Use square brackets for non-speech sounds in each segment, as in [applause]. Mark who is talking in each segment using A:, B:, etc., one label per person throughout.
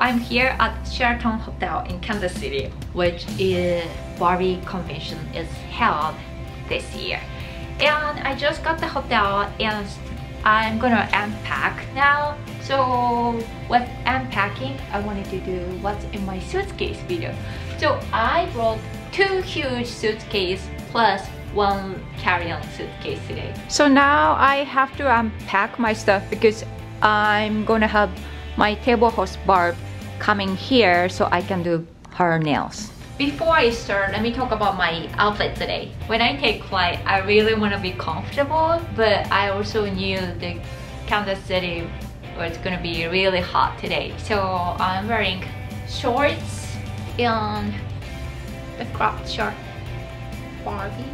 A: I'm here at Sheraton Hotel in Kansas City, which is Barbie convention is held this year. And I just got the hotel and I'm gonna unpack now. So with unpacking, I wanted to do what's in my suitcase video. So I brought two huge suitcase plus one carry-on suitcase today. So now I have to unpack my stuff because I'm gonna have my table host Barb coming here so I can do her nails. Before I start, let me talk about my outfit today. When I take flight, I really want to be comfortable, but I also knew the Kansas City was gonna be really hot today. So I'm wearing shorts and the cropped shirt Barbie.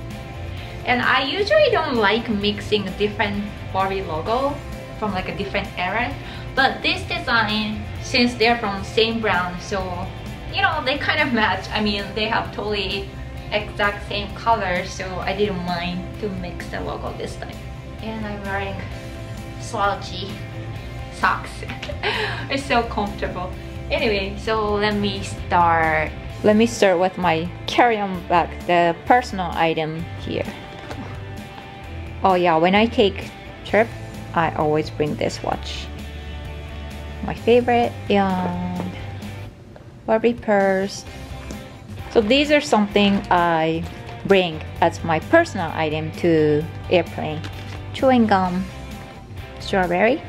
A: And I usually don't like mixing different Barbie logo from like a different era. But this design, since they're from same brand, so you know, they kind of match. I mean, they have totally exact same color, so I didn't mind to mix the logo this time. And I'm wearing slouchy socks. [laughs] it's so comfortable. Anyway, so let me start. Let me start with my carry-on bag, the personal item here. Oh yeah, when I take trip, I always bring this watch. My favorite and Barbie purse. So these are something I bring as my personal item to airplane. Chewing gum, strawberry.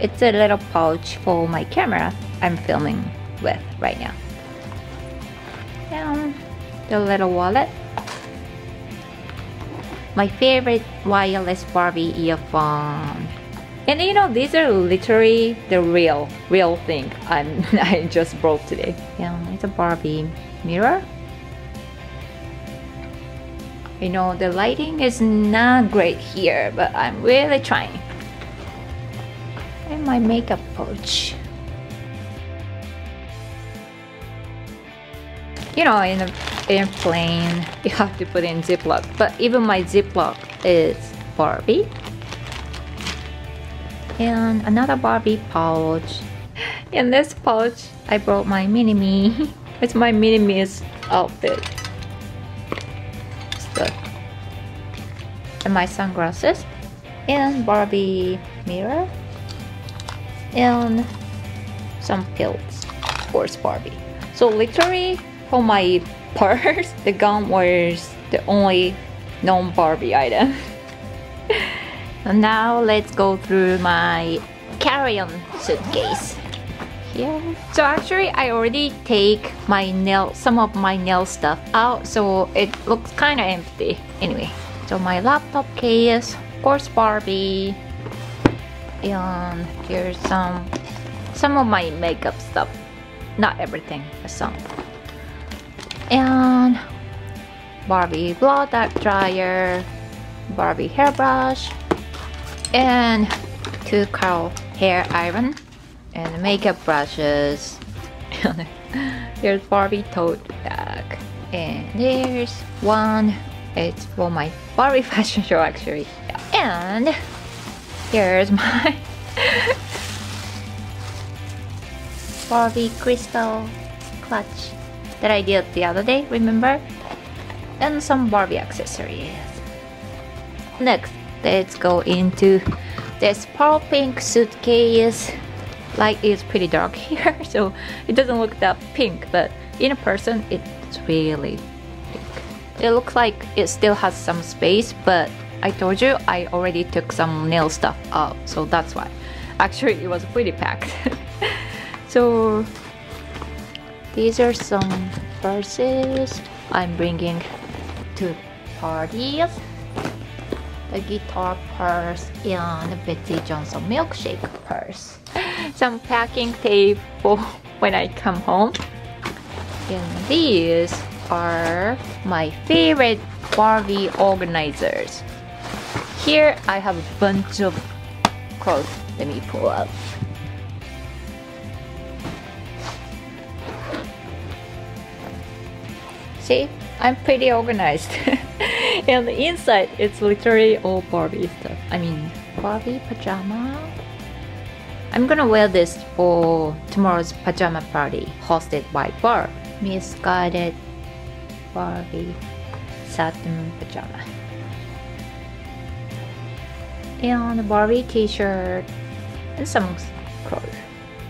A: It's a little pouch for my camera I'm filming with right now. And the little wallet. My favorite wireless Barbie earphone. And you know, these are literally the real, real thing I'm, [laughs] I just broke today. Yeah, it's a Barbie mirror. You know, the lighting is not great here, but I'm really trying. And my makeup pouch. You know, in an airplane, [laughs] you have to put in Ziploc, but even my Ziploc is Barbie and another Barbie pouch. In this pouch, I brought my mini-me. [laughs] It's my mini-me's outfit. Stuff. And my sunglasses. And Barbie mirror. And some pills. Of course, Barbie. So literally, for my purse, [laughs] the gun was the only non-Barbie item. [laughs] And now let's go through my carry-on suitcase. Here. So actually I already take my nail, some of my nail stuff out so it looks kind of empty. Anyway, so my laptop case, of course Barbie, and here's some, some of my makeup stuff. Not everything, but some. And Barbie blow dryer, Barbie hairbrush, and two curl hair iron and makeup brushes. [laughs] Here's Barbie tote bag. And there's one. It's for my Barbie [laughs] fashion show actually. And here's my [laughs] Barbie crystal clutch that I did the other day remember? And some Barbie accessories. Next let's go into this pearl pink suitcase. Like it's pretty dark [laughs] here so it doesn't look that pink but in person it's really pink. It looks like it still has some space but I told you I already took some nail stuff out so that's why. Actually it was pretty packed. [laughs] So these are some purses I'm bringing to parties a guitar purse and a Betsey Johnson milkshake purse. [laughs] Some packing tape for when I come home. And these are my favorite Barbie organizers. Here I have a bunch of clothes. Let me pull up. See, I'm pretty organized. [laughs] and inside, it's literally all Barbie stuff. I mean, Barbie pajama. I'm gonna wear this for tomorrow's pajama party hosted by Barb. Missguided Barbie satin pajama. And a Barbie t-shirt and some clothes.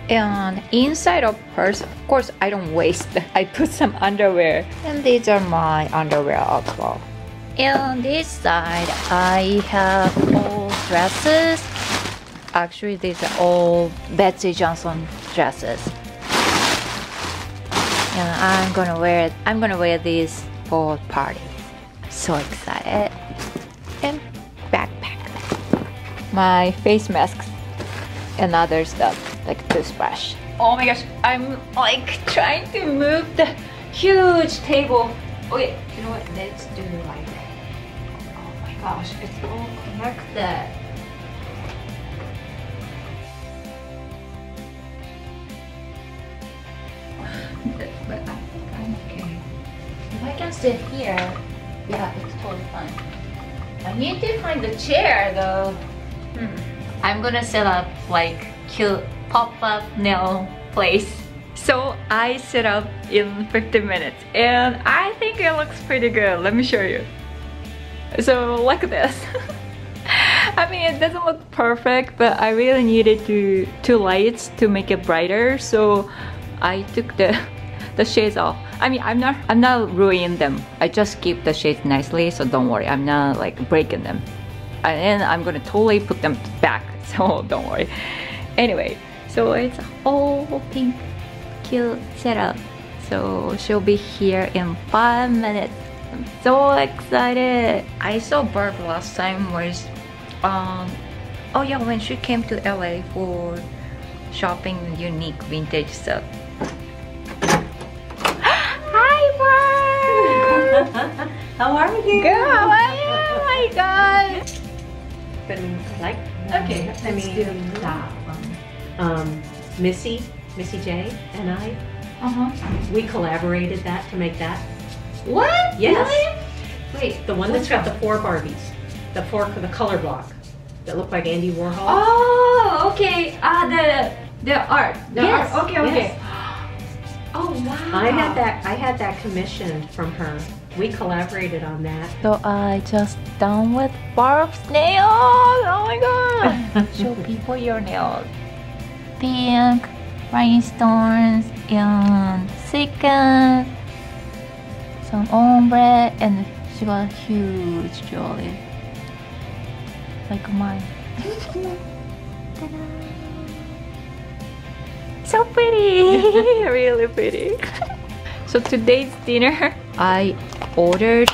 A: And inside of purse, of course I don't waste. [laughs] I put some underwear. And these are my underwear as well. And this side I have all dresses actually these are all Betsey Johnson dresses. And I'm gonna wear it. I'm gonna wear these for party. So excited. And backpack. My face masks and other stuff like toothbrush. Oh my gosh, I'm like trying to move the huge table. Okay, you know what? Let's do like gosh, it's all connected. but I think I'm okay. If I can sit here, yeah, it's totally fine. I need to find the chair though. Hmm. I'm gonna set up like cute pop-up nail place. So I set up in 15 minutes and I think it looks pretty good. Let me show you. So like this. [laughs] I mean, it doesn't look perfect, but I really needed to two lights to make it brighter. So I took the [laughs] the shades off. I mean, I'm not I'm not ruining them. I just keep the shades nicely, so don't worry. I'm not like breaking them. And I'm gonna totally put them back, [laughs] so don't worry. Anyway, so it's all pink cute setup. So she'll be here in five minutes. I'm so excited. I saw Barb last time was um oh yeah when she came to LA for shopping unique vintage stuff. [gasps] [laughs]
B: How are you?
A: Good, how are you? Oh my god.
B: Been like
A: Okay,
B: I
A: let's
B: mean,
A: do that one.
B: um, Missy, Missy J, and I,
A: Uh-huh.
B: we collaborated that to make that.
A: What?
B: Yes.
A: Really? Wait,
B: The one that's got the four Barbies, the four, the color block that look like Andy Warhol.
A: Oh, okay. Ah, the the art. The
B: Yes,
A: art. Okay, okay.
B: yes. [gasps]
A: Oh wow.
B: I had that. I had that commissioned from her. We collaborated on that.
A: So I just done with Barb's nails. Oh my god. [laughs] Show people your nails. Pink, rhinestones, and second, some ombre, and she got a huge jewelry. Like mine. [laughs] So pretty, [laughs] really pretty. [laughs] So today's dinner, I ordered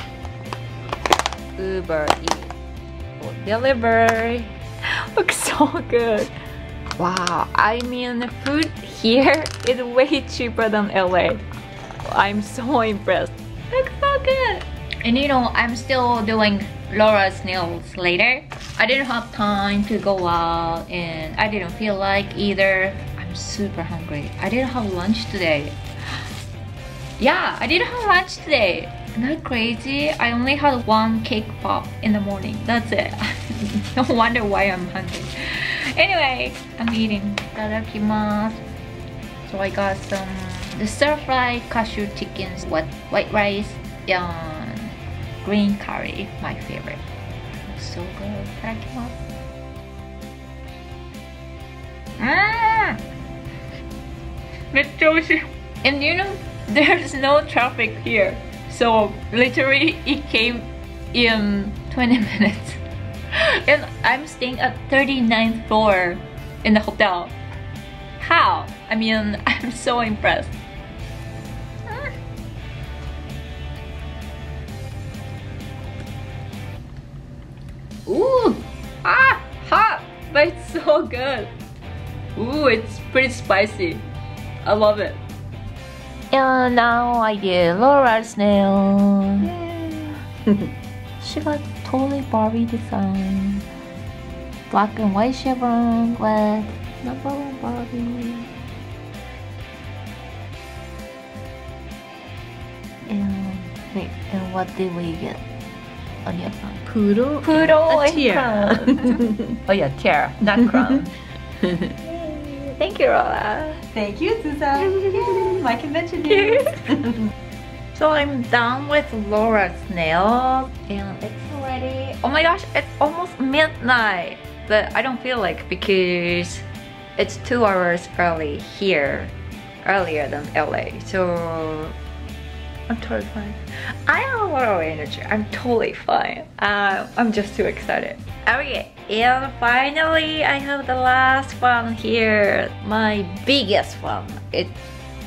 A: Uber Eats delivery. Looks so good. Wow, I mean the food here is way cheaper than LA. I'm so impressed. Good. And you know, I'm still doing Laura's nails later. I didn't have time to go out and I didn't feel like either. I'm super hungry. I didn't have lunch today. [gasps] Yeah, I didn't have lunch today. Isn't crazy? I only had one cake pop in the morning. That's it. [laughs] no wonder why I'm hungry. Anyway, I'm eating. Itadakimasu. So I got some the stir-fried cashew chickens, with white rice, and green curry, my favorite. Looks so good. Itadakimasu. Mmm! めっちゃ美味しい And you know, [laughs] there's no traffic here. So literally it came in 20 minutes. [laughs] and I'm staying at 39th floor in the hotel. How? I mean, [laughs] I'm so impressed. It's [laughs] so good. Ooh, it's pretty spicy. I love it. And now I did Laura's nail. [laughs] she got totally Barbie design. Black and white chevron with number one Barbie. And wait, and what did we get on your phone?
B: Poodle.
A: Poodle
B: A tiara.
A: oh yeah, tiara, not crown. Thank you, Lola.
C: Thank you, Susan. [laughs] My convention news. [laughs]
A: So I'm done with Laura's nails and it's already, oh my gosh, it's almost midnight. But I don't feel like because it's two hours early here, earlier than LA. So I'm totally fine. I have a lot of energy. I'm totally fine. Uh, I'm just too excited. Okay, and finally I have the last one here. My biggest one. It's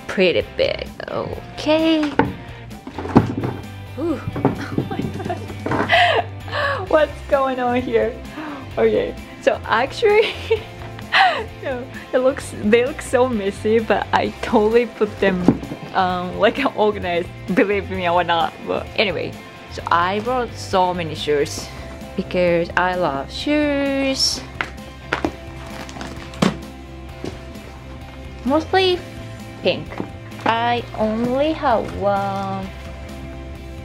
A: pretty big. Okay. Ooh. [laughs] Oh my god. [laughs] What's going on here? Okay, so actually, [laughs] no, it looks they look so messy, but I totally put them um, [laughs] like organized. Believe me or not, but anyway. So I brought so many shoes because I love shoes. Mostly pink. I only have one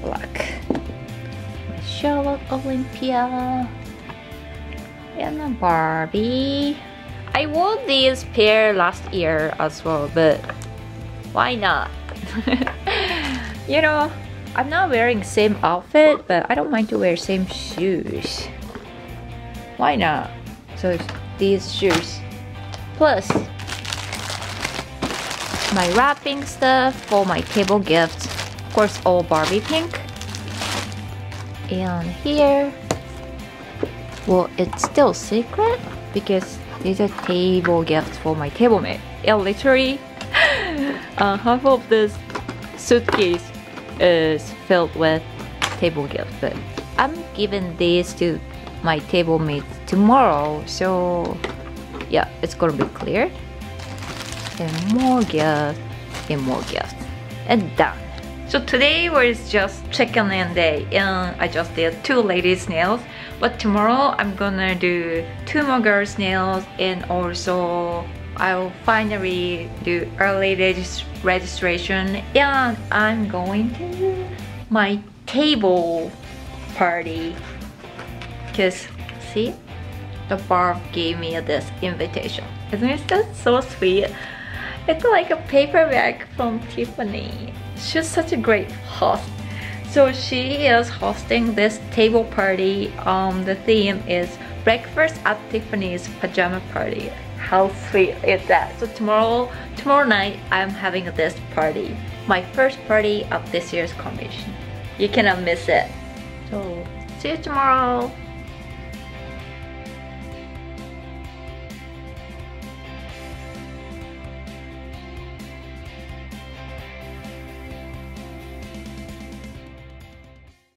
A: black. Charlotte Olympia and a Barbie. I wore this pair last year as well, but why not? You know, I'm not wearing same outfit, but I don't mind to wear same shoes. Why not? So these shoes. Plus, my wrapping stuff for my table gifts. Of course, all Barbie pink. And here, well, it's still secret because these are table gifts for my table mate. Yeah, literally, uh, half of this suitcase is filled with table gifts, but I'm giving these to my table mates tomorrow, so yeah, it's gonna be clear. And more gifts, and more gifts, and done. So today was just check-in day and I just did two ladies nails but tomorrow I'm gonna do two more girls nails and also I'll finally do early regis registration. And I'm going to my table party. Because see? The bar gave me this invitation. Isn't it just so sweet? It's like a paper bag from Tiffany. She's such a great host. So she is hosting this table party. Um the theme is breakfast at Tiffany's pajama party how sweet is that. So tomorrow tomorrow night I'm having this party. My first party of this year's convention you cannot miss it. So see you tomorrow